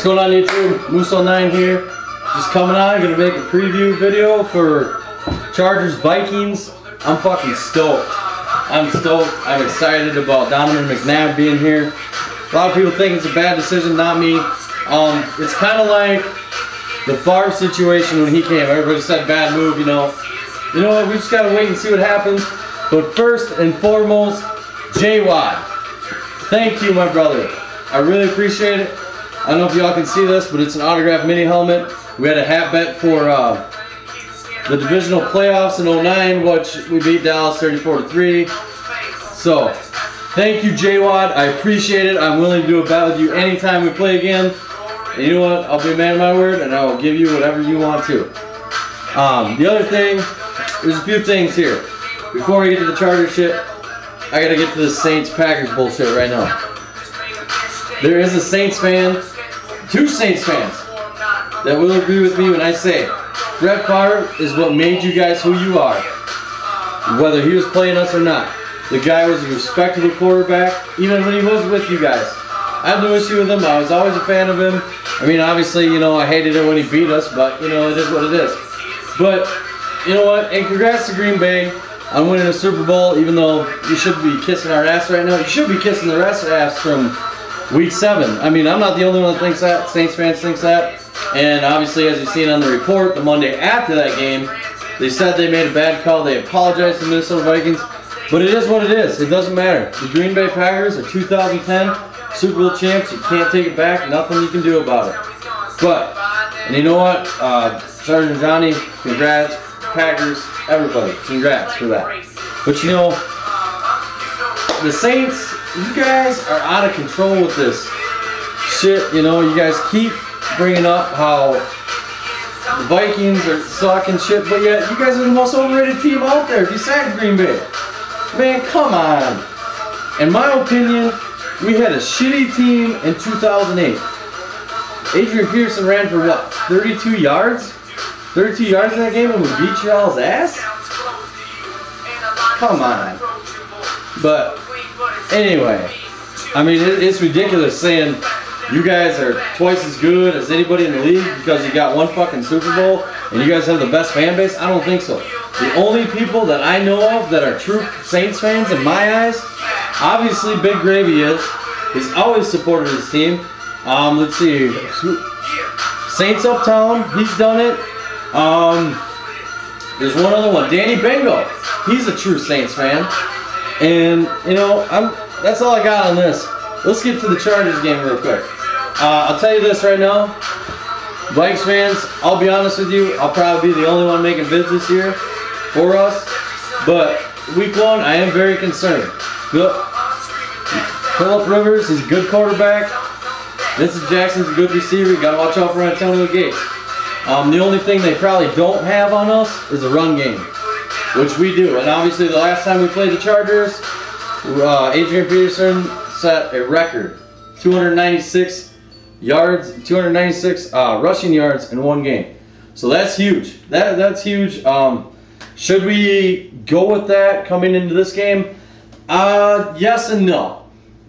What's going on YouTube? Moose09 here. Just coming on, gonna make a preview video for Chargers Vikings. I'm fucking stoked. I'm stoked. I'm excited about Donovan McNabb being here. A lot of people think it's a bad decision, not me. Um, it's kind of like the Favre situation when he came. Everybody said bad move, you know. You know what? We just gotta wait and see what happens. But first and foremost, J-Wad. Thank you, my brother. I really appreciate it. I don't know if y'all can see this, but it's an autographed mini helmet. We had a hat bet for uh, the divisional playoffs in 09, which we beat Dallas 34 to 3. So, thank you, J-Wad. I appreciate it. I'm willing to do a bet with you anytime we play again. And you know what? I'll be a man of my word, and I will give you whatever you want to. Um, the other thing, there's a few things here. Before we get to the Charger shit, I gotta get to the Saints Packers bullshit right now. There is a Saints fan, two Saints fans, that will agree with me when I say Brett Favre is what made you guys who you are. Whether he was playing us or not. The guy was a respectable quarterback, even when he was with you guys. I have no issue with him. I was always a fan of him. I mean, obviously, you know, I hated it when he beat us, but, you know, it is what it is. But, you know what? And congrats to Green Bay on winning a Super Bowl, even though you should be kissing our ass right now. You should be kissing the rest of ass from Week seven. I mean, I'm not the only one that thinks that. Saints fans thinks that. And obviously, as you've seen on the report, the Monday after that game, they said they made a bad call. They apologized to the Minnesota Vikings. But it is what it is. It doesn't matter. The Green Bay Packers are 2010 Super Bowl champs. You can't take it back. Nothing you can do about it. But, and you know what? Uh, Sergeant Johnny, congrats. Packers, everybody, congrats for that. But you know, the Saints you guys are out of control with this shit. You know, you guys keep bringing up how the Vikings are sucking shit, but yet you guys are the most overrated team out there besides Green Bay. Man, come on. In my opinion, we had a shitty team in 2008. Adrian Peterson ran for what, 32 yards? 32 yards in that game and we beat y'all's ass? Come on. But Anyway, I mean, it's ridiculous saying you guys are twice as good as anybody in the league because you got one fucking Super Bowl and you guys have the best fan base. I don't think so. The only people that I know of that are true Saints fans in my eyes, obviously Big Gravy is. He's always supported his team. Um, let's see. Saints Uptown, he's done it. Um, there's one other one, Danny Bingo. He's a true Saints fan. And, you know, I'm that's all I got on this. Let's get to the Chargers game real quick. Uh, I'll tell you this right now. Vikes fans, I'll be honest with you, I'll probably be the only one making bids this year for us. But week one, I am very concerned. Philip Rivers is a good quarterback. Vincent Jackson's a good receiver. You gotta watch out for Antonio Gates. Um, the only thing they probably don't have on us is a run game which we do. And obviously, the last time we played the Chargers, uh, Adrian Peterson set a record 296 yards, 296 uh, rushing yards in one game. So that's huge. That that's huge. Um, should we go with that coming into this game? Uh, yes and no,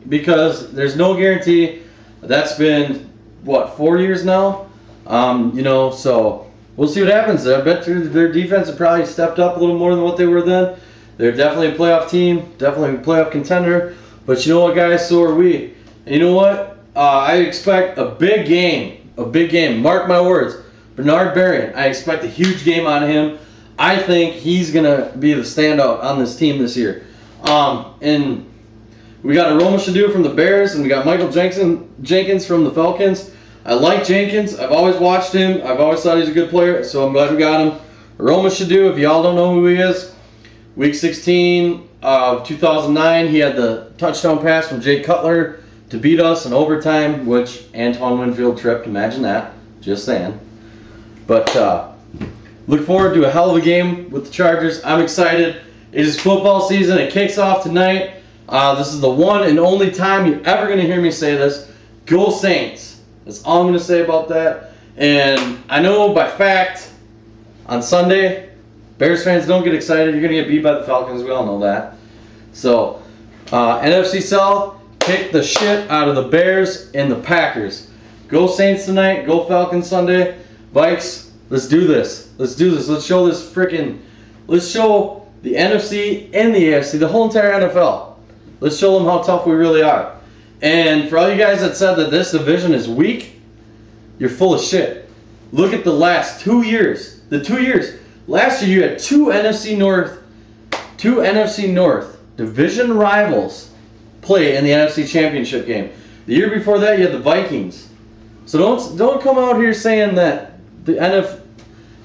because there's no guarantee. That's been what four years now. Um, you know, so we'll see what happens. I bet their defense have probably stepped up a little more than what they were then. They're definitely a playoff team, definitely a playoff contender. But you know what, guys? So are we. And you know what? Uh, I expect a big game. A big game. Mark my words. Bernard Berrian. I expect a huge game on him. I think he's going to be the standout on this team this year. Um, and we got Aromashodu from the Bears, and we got Michael Jenkins, Jenkins from the Falcons. I like Jenkins. I've always watched him. I've always thought he's a good player, so I'm glad we got him. Roma Shadu, if y'all don't know who he is, week 16 of 2009, he had the touchdown pass from Jay Cutler to beat us in overtime, which Antoine Winfield tripped. Imagine that. Just saying. But uh, look forward to a hell of a game with the Chargers. I'm excited. It is football season. It kicks off tonight. Uh, this is the one and only time you're ever going to hear me say this. Go Saints. That's all I'm going to say about that. And I know by fact, on Sunday, Bears fans don't get excited. You're going to get beat by the Falcons. We all know that. So, uh, NFC South, kick the shit out of the Bears and the Packers. Go Saints tonight. Go Falcons Sunday. Vikes, let's do this. Let's do this. Let's show this freaking. Let's show the NFC and the AFC, the whole entire NFL. Let's show them how tough we really are. And for all you guys that said that this division is weak, you're full of shit. Look at the last two years. The two years. Last year you had two NFC North, two NFC North division rivals play in the NFC Championship game. The year before that you had the Vikings. So don't don't come out here saying that the NF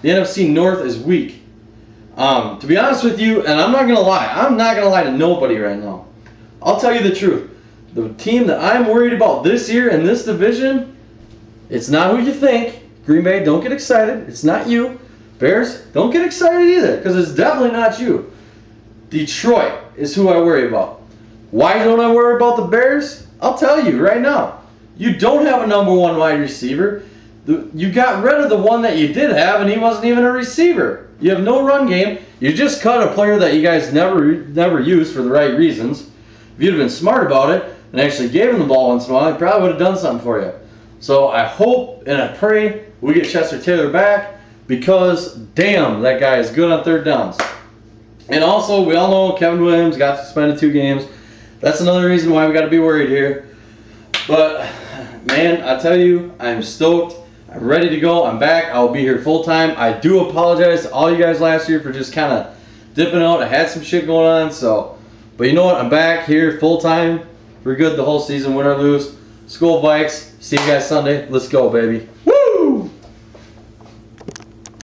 the NFC North is weak. Um, to be honest with you, and I'm not gonna lie, I'm not gonna lie to nobody right now. I'll tell you the truth. The team that I'm worried about this year in this division, it's not who you think. Green Bay, don't get excited. It's not you. Bears, don't get excited either, because it's definitely not you. Detroit is who I worry about. Why don't I worry about the Bears? I'll tell you right now. You don't have a number one wide receiver. You got rid of the one that you did have, and he wasn't even a receiver. You have no run game. You just cut a player that you guys never never used for the right reasons. If you'd have been smart about it and actually gave him the ball once in a while, he probably would have done something for you. So I hope and I pray we get Chester Taylor back because damn, that guy is good on third downs. And also, we all know Kevin Williams got suspended two games. That's another reason why we got to be worried here. But man, I tell you, I'm stoked. I'm ready to go. I'm back. I'll be here full time. I do apologize to all you guys last year for just kind of dipping out. I had some shit going on, so. But you know what? I'm back here full time. We're good the whole season, win or lose. Skol Vikes. See you guys Sunday. Let's go, baby. Woo!